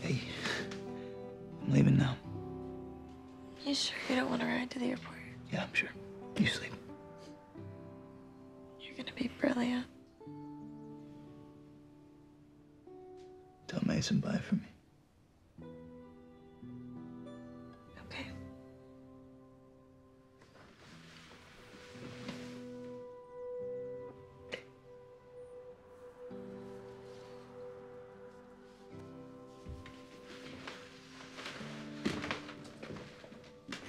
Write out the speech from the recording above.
Hey, I'm leaving now. You sure you don't want to ride to the airport? Yeah, I'm sure. You sleep. You're gonna be brilliant. Tell Mason bye for me.